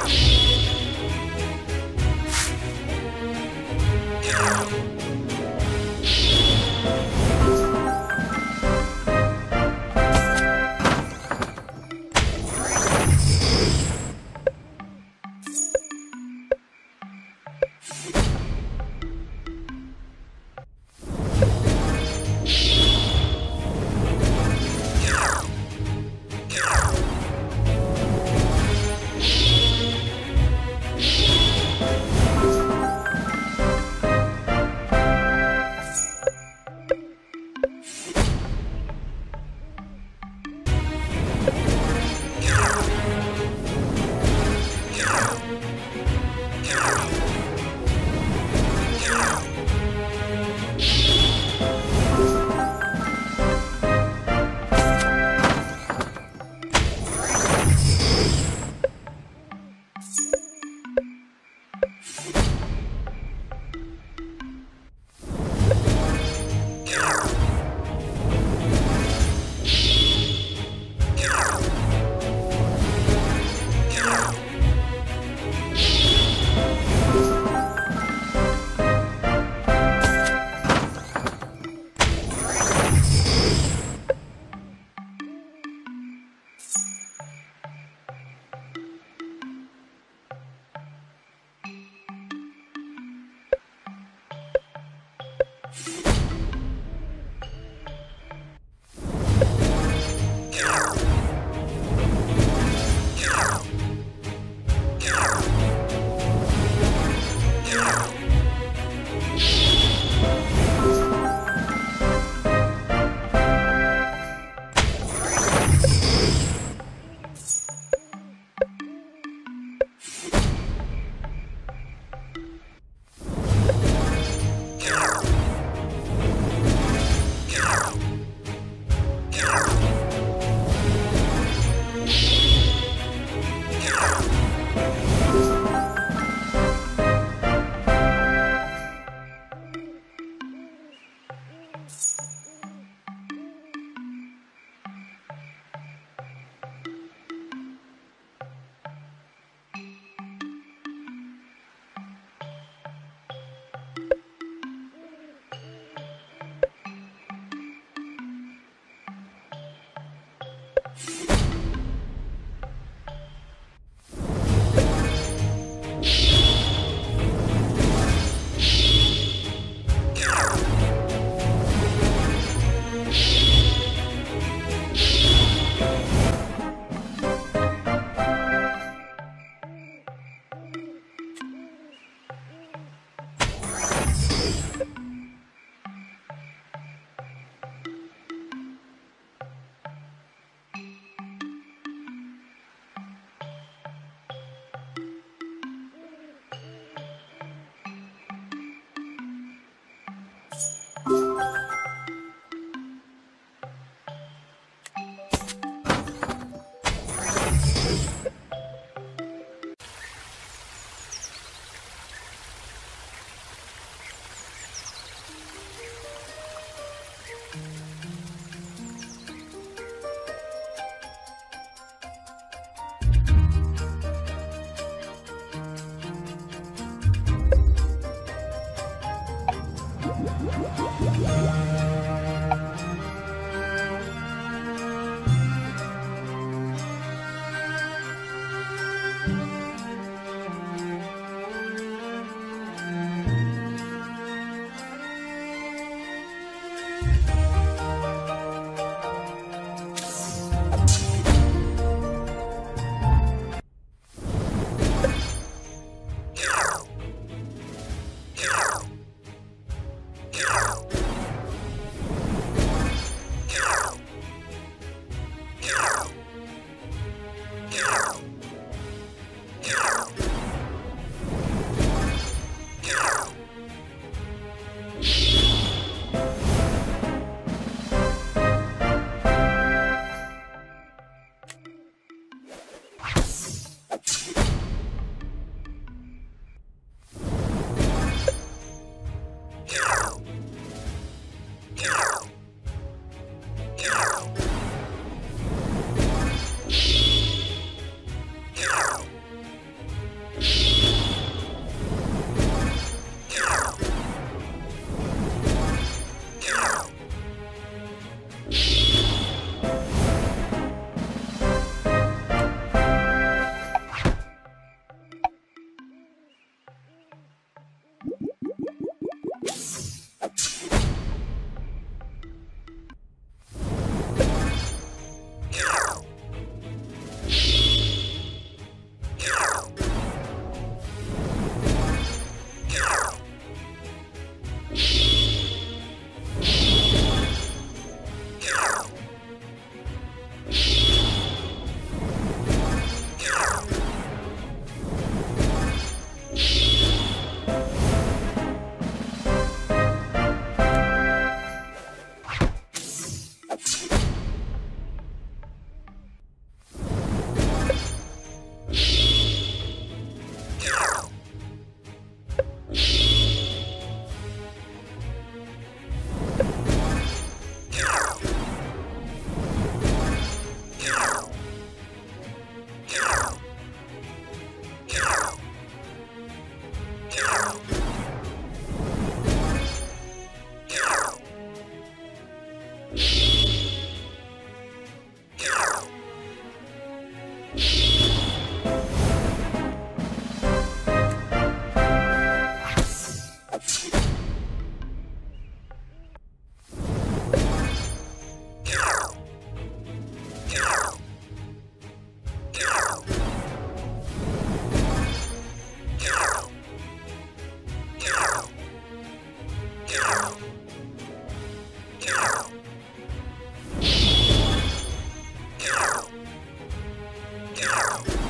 Bye. Yeah.